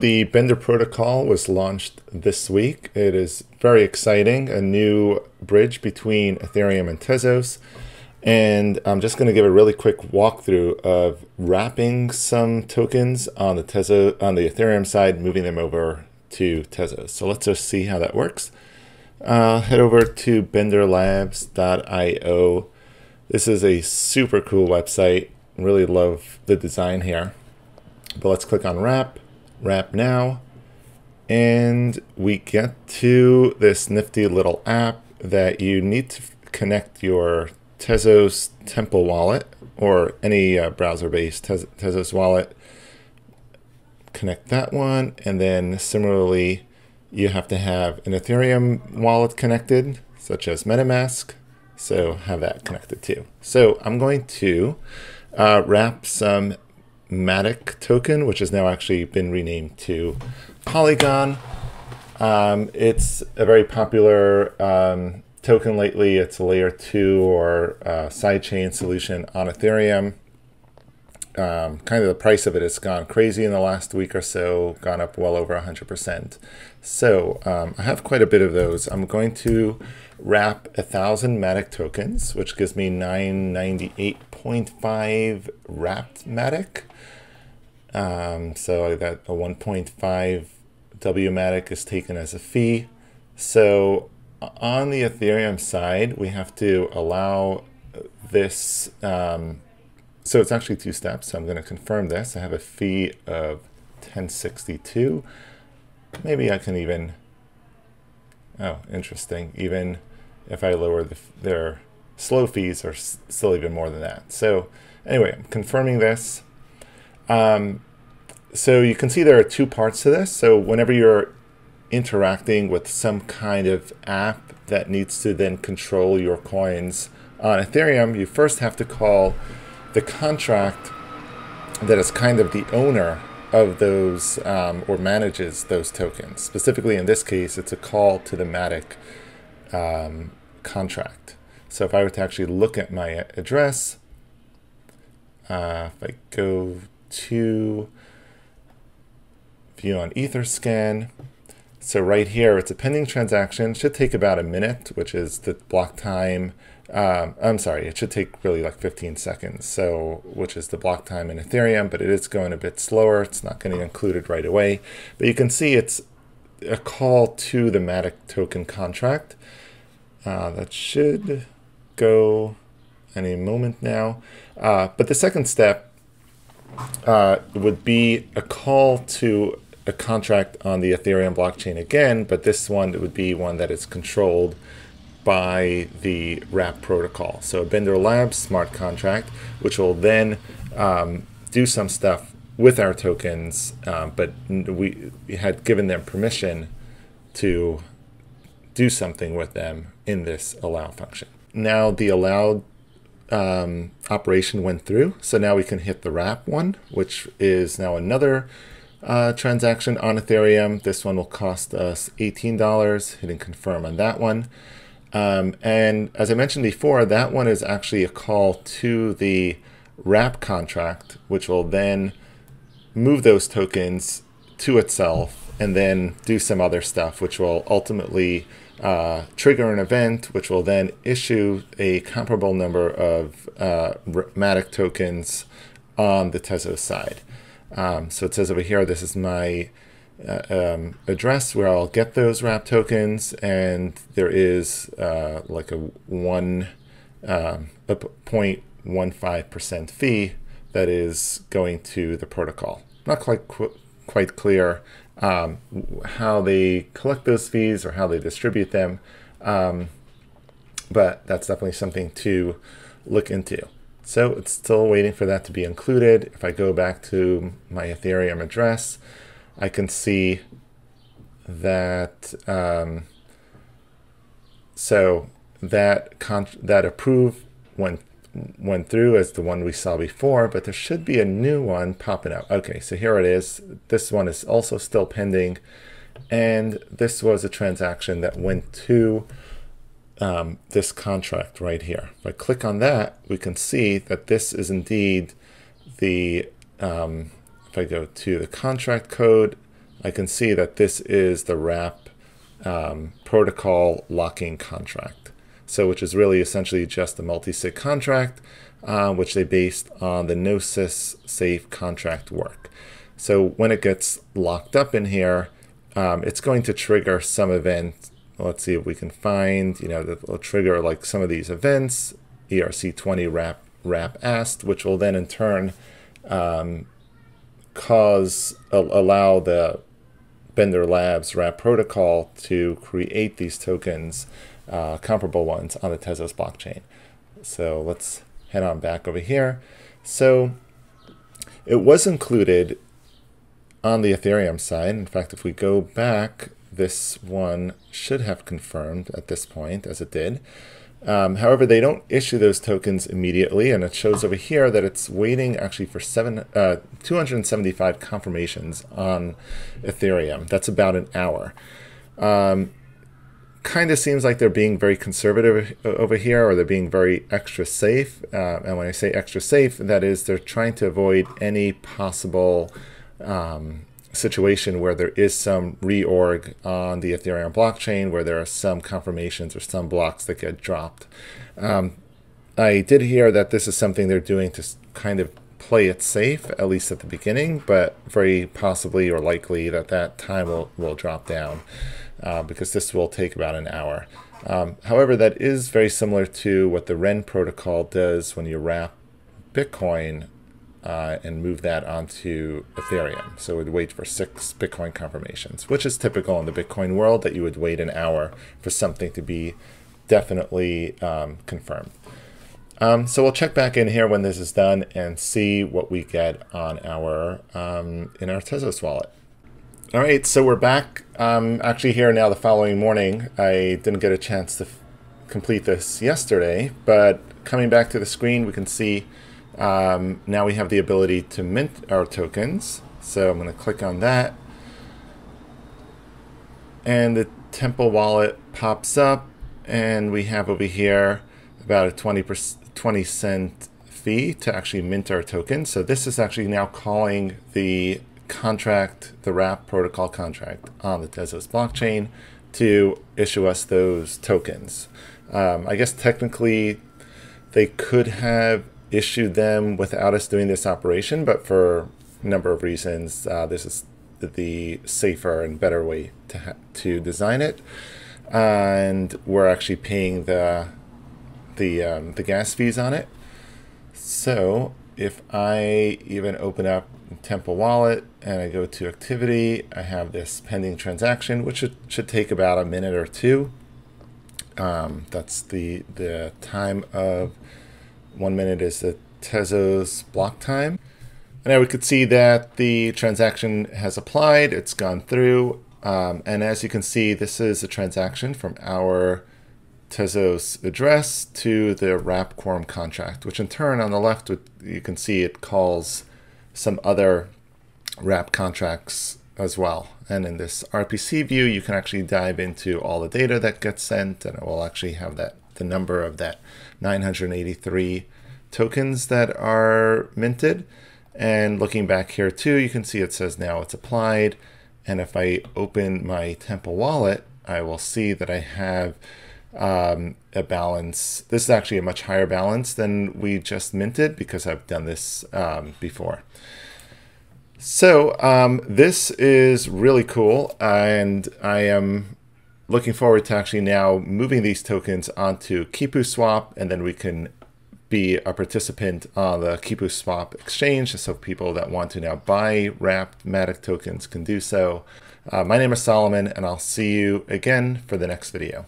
The Bender protocol was launched this week. It is very exciting, a new bridge between Ethereum and Tezos. And I'm just going to give a really quick walkthrough of wrapping some tokens on the Tezo on the Ethereum side, moving them over to Tezos. So let's just see how that works. Uh, head over to benderlabs.io. This is a super cool website. Really love the design here. But let's click on wrap wrap now. And we get to this nifty little app that you need to connect your Tezos Temple wallet or any uh, browser-based Tezos wallet. Connect that one, and then similarly, you have to have an Ethereum wallet connected, such as MetaMask. So have that connected too. So I'm going to uh, wrap some Matic token, which has now actually been renamed to Polygon. Um, it's a very popular um, token lately. It's a layer two or uh, sidechain solution on Ethereum. Um, kind of the price of it has gone crazy in the last week or so, gone up well over 100%. So um, I have quite a bit of those. I'm going to wrap a 1,000 Matic tokens, which gives me 998 1.5 wrapped Matic. Um, so I got a 1.5 WMATIC is taken as a fee. So uh, on the Ethereum side, we have to allow this. Um, so it's actually two steps. So I'm going to confirm this. I have a fee of 1062. Maybe I can even, oh, interesting. Even if I lower the, their slow fees are still even more than that. So anyway, I'm confirming this. Um, so you can see there are two parts to this. So whenever you're interacting with some kind of app that needs to then control your coins on Ethereum, you first have to call the contract that is kind of the owner of those um, or manages those tokens. Specifically in this case, it's a call to the Matic um, contract. So if I were to actually look at my address, uh, if I go to view on Etherscan. So right here, it's a pending transaction. Should take about a minute, which is the block time. Um, I'm sorry, it should take really like 15 seconds. So, which is the block time in Ethereum, but it is going a bit slower. It's not getting included right away. But you can see it's a call to the Matic token contract. Uh, that should go any moment now. Uh, but the second step uh, would be a call to a contract on the Ethereum blockchain again, but this one would be one that is controlled by the wrap protocol. So a Bender Labs smart contract, which will then um, do some stuff with our tokens, um, but we had given them permission to do something with them in this allow function. Now the allowed um, operation went through. So now we can hit the wrap one, which is now another uh, transaction on Ethereum. This one will cost us $18, hitting confirm on that one. Um, and as I mentioned before, that one is actually a call to the wrap contract, which will then move those tokens to itself and then do some other stuff, which will ultimately uh, trigger an event, which will then issue a comparable number of uh, Matic tokens on the Tezos side. Um, so it says over here, this is my uh, um, address where I'll get those wrap tokens, and there is uh, like a one um, a 0.15% fee that is going to the protocol. Not quite quite clear um, how they collect those fees or how they distribute them, um, but that's definitely something to look into. So it's still waiting for that to be included. If I go back to my Ethereum address, I can see that um, so that that approve went went through as the one we saw before, but there should be a new one popping up. Okay, so here it is. This one is also still pending, and this was a transaction that went to um, this contract right here. If I click on that, we can see that this is indeed the, um, if I go to the contract code, I can see that this is the wrap um, protocol locking contract. So, which is really essentially just a multi-sig contract, uh, which they based on the Gnosis safe contract work. So when it gets locked up in here, um, it's going to trigger some event. Let's see if we can find, you know, that will trigger like some of these events, ERC20 wrap, wrap ast, which will then in turn um, cause, uh, allow the Bender Labs wrap protocol to create these tokens, uh, comparable ones on the Tezos blockchain. So let's head on back over here. So it was included on the Ethereum side. In fact, if we go back, this one should have confirmed at this point, as it did. Um, however, they don't issue those tokens immediately, and it shows over here that it's waiting actually for seven, uh, 275 confirmations on Ethereum. That's about an hour. Um, kind of seems like they're being very conservative over here, or they're being very extra safe. Uh, and when I say extra safe, that is they're trying to avoid any possible um, situation where there is some reorg on the Ethereum blockchain, where there are some confirmations or some blocks that get dropped. Um, I did hear that this is something they're doing to kind of play it safe, at least at the beginning, but very possibly or likely that that time will, will drop down uh, because this will take about an hour. Um, however, that is very similar to what the Ren protocol does when you wrap Bitcoin uh, and move that onto Ethereum. So would wait for six Bitcoin confirmations, which is typical in the Bitcoin world that you would wait an hour for something to be definitely um, confirmed. Um, so we'll check back in here when this is done and see what we get on our um, in our Tezos wallet. All right, so we're back. Um, actually, here now the following morning. I didn't get a chance to complete this yesterday, but coming back to the screen, we can see um, now we have the ability to mint our tokens. So I'm going to click on that. And the Temple wallet pops up and we have over here about a twenty percent, 20 cent fee to actually mint our tokens. So this is actually now calling the contract, the wrap protocol contract on the Tezos blockchain to issue us those tokens. Um, I guess technically they could have issued them without us doing this operation, but for a number of reasons, uh, this is the safer and better way to, to design it. and we're actually paying the the um, the gas fees on it. So if I even open up Temple Wallet and I go to activity, I have this pending transaction, which should, should take about a minute or two. Um, that's the the time of one minute is the Tezos block time. And now we could see that the transaction has applied, it's gone through. Um, and as you can see, this is a transaction from our Tezos address to the wrap quorum contract, which in turn on the left, you can see it calls some other wrap contracts as well. And in this RPC view, you can actually dive into all the data that gets sent, and it will actually have that the number of that 983 tokens that are minted. And looking back here too, you can see it says now it's applied. And if I open my Temple wallet, I will see that I have um, a balance. This is actually a much higher balance than we just minted because I've done this um, before. So um, this is really cool, and I am looking forward to actually now moving these tokens onto QuipuSwap, and then we can be a participant on the QuipuSwap exchange, so people that want to now buy wrapped Matic tokens can do so. Uh, my name is Solomon, and I'll see you again for the next video.